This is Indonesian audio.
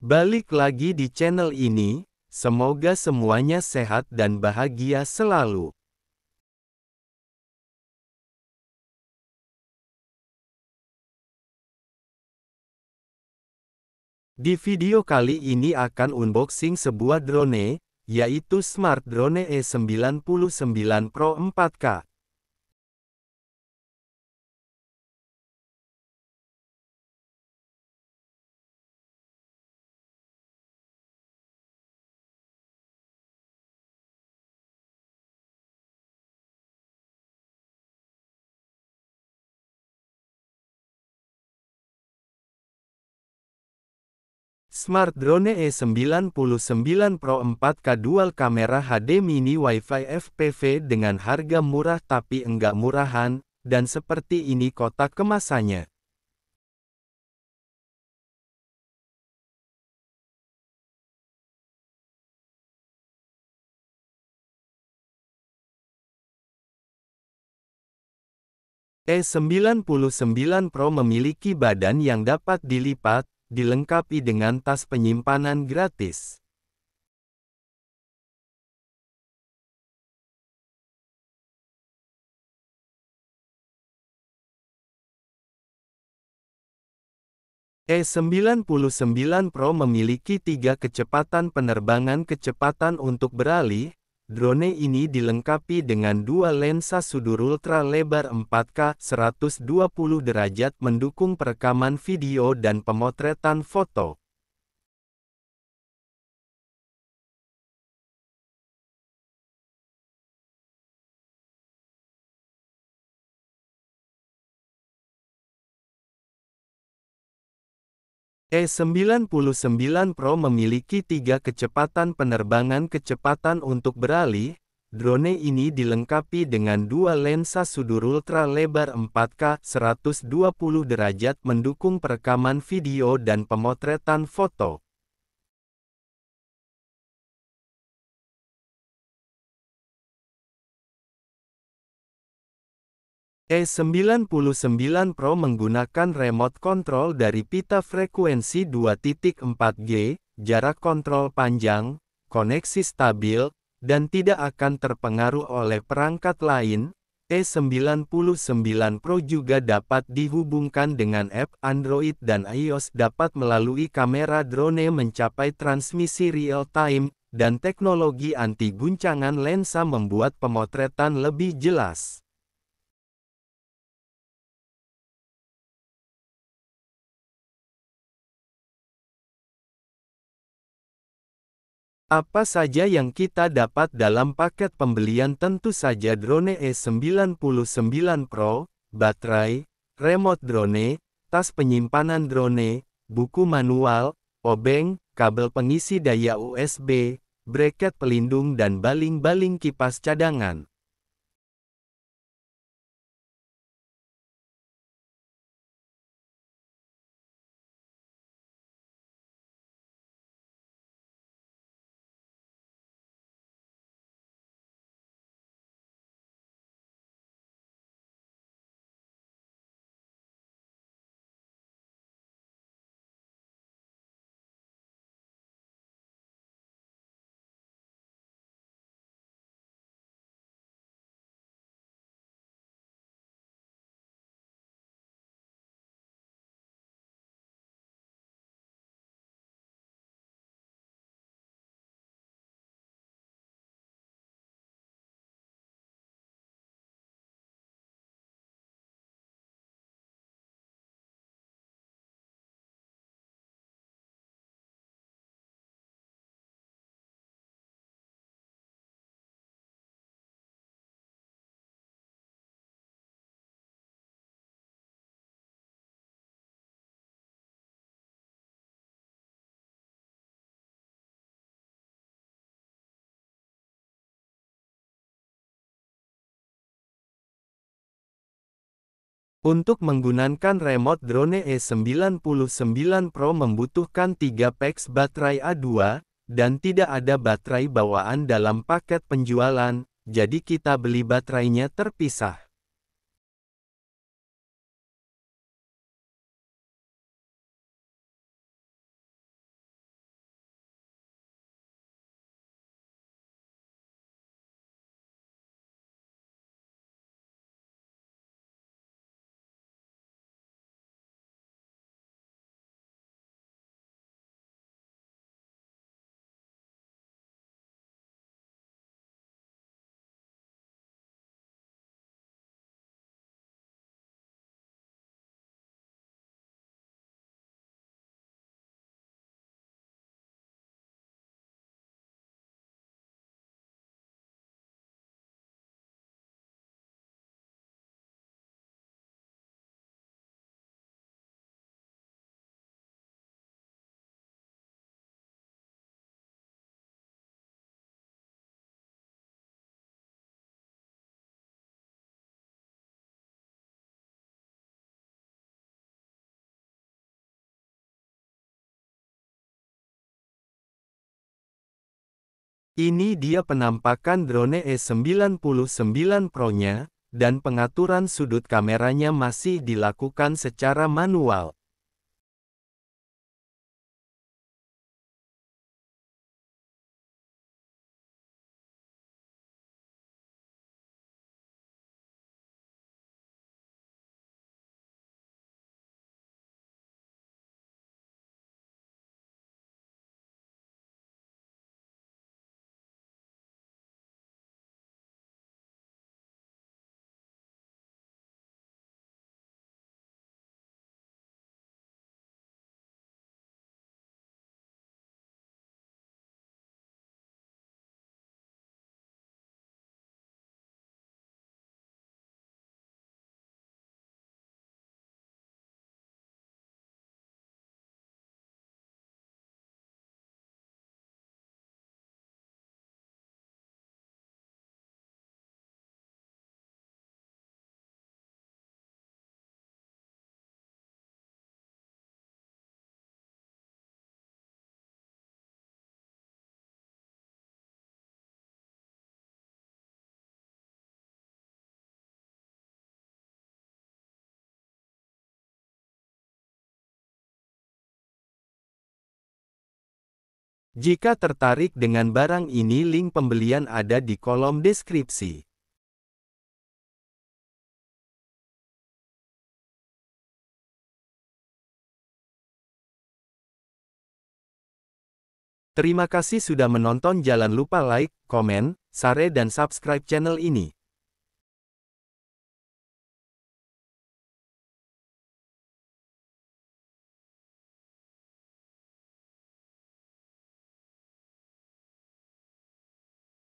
Balik lagi di channel ini, semoga semuanya sehat dan bahagia selalu. Di video kali ini akan unboxing sebuah drone, yaitu Smart Drone E99 Pro 4K. Smart Drone E99 Pro 4K Dual Kamera HD Mini Wi-Fi FPV dengan harga murah tapi enggak murahan, dan seperti ini kotak kemasannya. E99 Pro memiliki badan yang dapat dilipat, dilengkapi dengan tas penyimpanan gratis. E99 Pro memiliki tiga kecepatan penerbangan kecepatan untuk beralih, Drone ini dilengkapi dengan dua lensa sudut ultra lebar 4K 120 derajat mendukung perekaman video dan pemotretan foto. E99 Pro memiliki tiga kecepatan penerbangan kecepatan untuk beralih, drone ini dilengkapi dengan dua lensa sudut ultra lebar 4K 120 derajat mendukung perekaman video dan pemotretan foto. E99 Pro menggunakan remote control dari pita frekuensi 2.4G, jarak kontrol panjang, koneksi stabil, dan tidak akan terpengaruh oleh perangkat lain. E99 Pro juga dapat dihubungkan dengan app Android dan iOS dapat melalui kamera drone mencapai transmisi real-time, dan teknologi anti-guncangan lensa membuat pemotretan lebih jelas. Apa saja yang kita dapat dalam paket pembelian tentu saja drone E99 Pro, baterai, remote drone, tas penyimpanan drone, buku manual, obeng, kabel pengisi daya USB, bracket pelindung dan baling-baling kipas cadangan. Untuk menggunakan remote drone E99 Pro membutuhkan 3 packs baterai A2, dan tidak ada baterai bawaan dalam paket penjualan, jadi kita beli baterainya terpisah. Ini dia penampakan drone E99 Pro-nya, dan pengaturan sudut kameranya masih dilakukan secara manual. Jika tertarik dengan barang ini link pembelian ada di kolom deskripsi. Terima kasih sudah menonton jangan lupa like, komen, share dan subscribe channel ini.